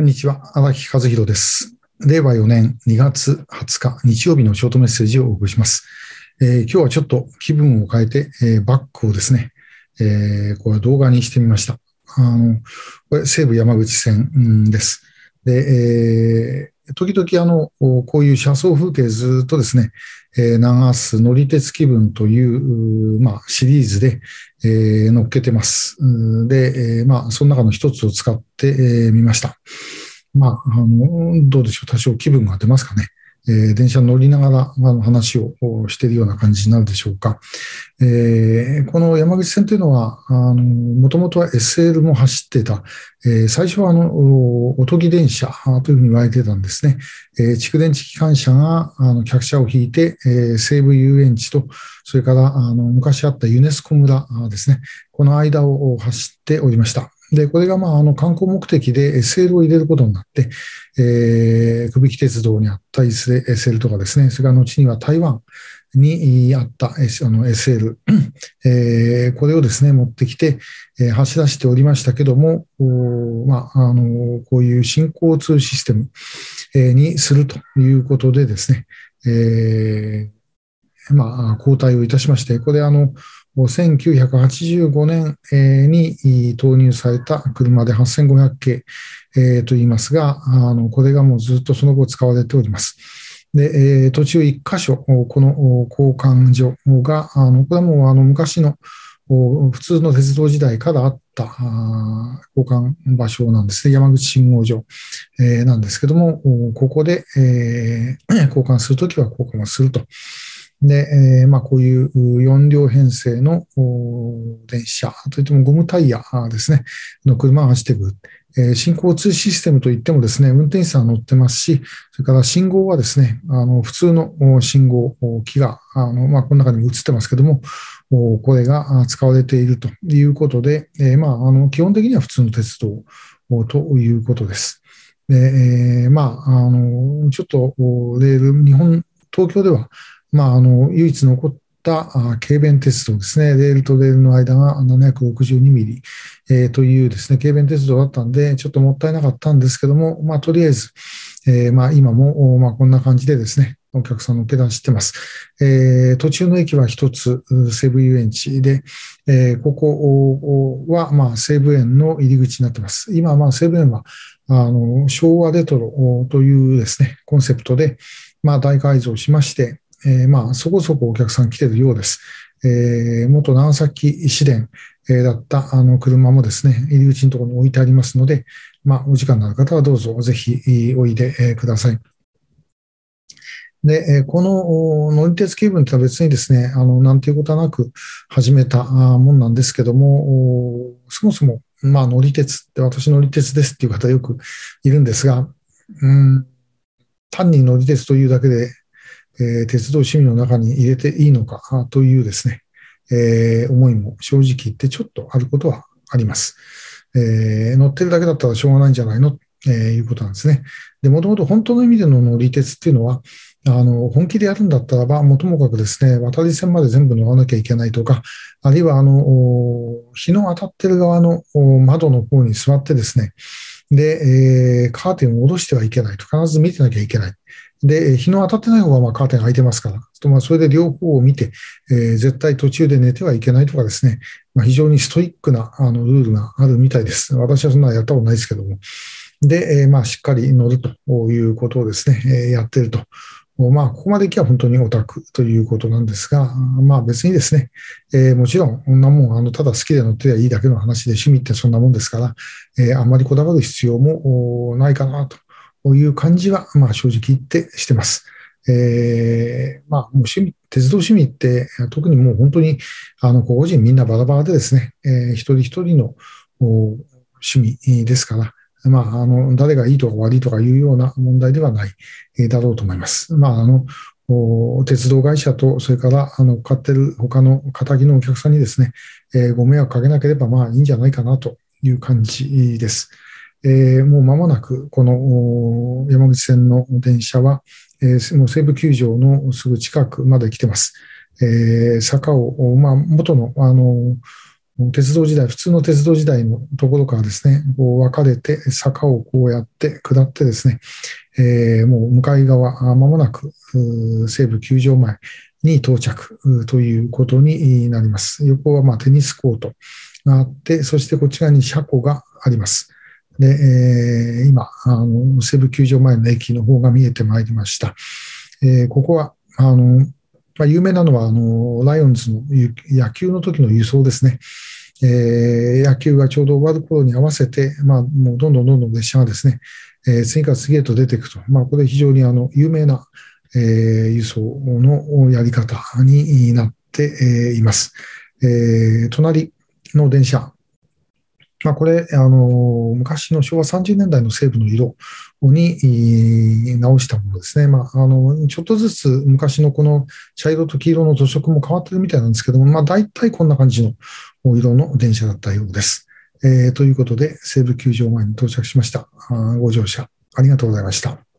こんにちは、荒木和弘です。令和4年2月20日、日曜日のショートメッセージをお送りします。えー今日はちょっと気分を変えて、えーバックをですね、えーこれ動画にしてみました。あの、これ西武山口線です。で、えー時々あの、こういう車窓風景ずっとですね、え流す乗り鉄気分という、まあ、シリーズで、えー乗っけてます。で、えまあ、その中の一つを使って、みました。まあ、あの、どうでしょう。多少気分が出ますかね。えー電車に乗りながらの話をしているような感じになるでしょうか。えーこの山口線というのは、あの、もともとは SL も走ってた、えー最初はあの、おとぎ電車というふうに言われてたんですね。えー蓄電池機関車があの客車を引いて、えー西武遊園地と、それからあの昔あったユネスコ村ですね、この間を走っておりました。で、これがまああの観光目的で SL を入れることになって、えー、久引鉄道にあった SL とかですね、それから後には台湾にあった S- あの SL、えーこれをですね、持ってきて、えー走らせておりましたけども、まあ、あの、こういう新交通システム、えーにするということでですね、えーまあ、交代をいたしまして、これあの、1985年に投入された車で8500系と言いますが、これがもうずっとその後使われております。で、途中一箇所、この交換所が、これはもう昔の普通の鉄道時代からあった交換場所なんですね。山口信号所、なんですけども、ここで、交換するときは交換をすると。で、えーまあ、こういう4両編成の電車といってもゴムタイヤですね、の車が走ってく。えー新交通システムといってもですね、運転手さん乗ってますし、それから信号はですね、あの普通の信号機が、あのまあ、この中にも映ってますけども、これが使われているということで、えーまあ、あの基本的には普通の鉄道ということです。でえーまあ、あのちょっとレール、日本、東京では、まあ、あの唯一残ったあ軽便鉄道ですね、レールとレールの間が762ミリ、えーというですね、軽便鉄道だったんで、ちょっともったいなかったんですけども、まあ、とりあえず、えーまあ、今も、まあ、こんな感じでですね、お客さんの受け出してます。えー途中の駅は一つ、西武遊園地で、えーここは、まあ、西武園の入り口になってます。今、まあ、西武園は、あの、昭和レトロというですね、コンセプトで、まあ、大改造しまして、えーまあ、そこそこお客さん来てるようです。えー元長崎市電、えだったあの車もですね、入り口のところに置いてありますので、まあ、お時間のある方はどうぞぜひおいでください。で、この乗り鉄気分とは別にですね、あの、なんていうことはなく始めたもんなんですけども、そもそも、まあ、乗り鉄って、私乗り鉄ですっていう方よくいるんですが、うん、単に乗り鉄というだけで、えー鉄道趣味の中に入れていいのかというですね、えー思いも正直言ってちょっとあることはあります。えー乗ってるだけだったらしょうがないんじゃないの、えーいうことなんですね。で、もともと本当の意味での乗り鉄っていうのは、あの、本気でやるんだったらば、もともかくですね、渡り線まで全部乗らなきゃいけないとか、あるいは、あの、日の当たってる側の窓の方に座ってですね、で、えーカーテンを戻してはいけないと、必ず見てなきゃいけない。で、日の当たってない方はまあカーテン開いてますから、とまあそれで両方を見て、えー絶対途中で寝てはいけないとかですね、まあ、非常にストイックなあのルールがあるみたいです。私はそんなやったことないですけども。で、えーまあしっかり乗るということをですね、えーやってると。まあ、ここまでいけば本当にオタクということなんですが、まあ別にですね、えーもちろん、こんなもん、あの、ただ好きで乗ってりゃいいだけの話で趣味ってそんなもんですから、えーあんまりこだわる必要もないかなという感じは、まあ正直言ってしてます。えーまあ、もう趣味、鉄道趣味って、特にもう本当に、あの、個人みんなバラバラでですね、えー一人一人の趣味ですから、まあ、あの、誰がいいとか悪いとかいうような問題ではない、えーだろうと思います。まあ、あの、お鉄道会社と、それから、あの、買ってる他の仇のお客さんにですね、えーご迷惑かけなければ、まあ、いいんじゃないかなという感じです。えーもう間もなく、この山口線の電車は、えーもう西武球場のすぐ近くまで来てます。えー坂を、まあ、元の、あの、鉄道時代、普通の鉄道時代のところからですね、こう分かれて、坂をこうやって下ってですね、えー、もう向かい側、まもなく西武球場前に到着ということになります。横はまテニスコートがあって、そしてこっち側に車庫があります。で、えー、今あの、西武球場前の駅の方が見えてまいりました。えー、ここは、あの、まあ、有名なのは、あの、ライオンズの野球の時の輸送ですね。えー、野球がちょうど終わる頃に合わせて、まあ、もうどんどんどんどん列車がですね、えー、次から次へと出ていくと。まあ、これ非常にあの、有名な、えー、輸送のやり方になっています。えー、隣の電車、まあ、これ、あの、昔の昭和30年代の西部の色に直したものですね。まあ、あの、ちょっとずつ昔のこの茶色と黄色の土色も変わってるみたいなんですけども、まあ、大体こんな感じの色の電車だったようです。えー、ということで、西武球場前に到着しました。ご乗車ありがとうございました。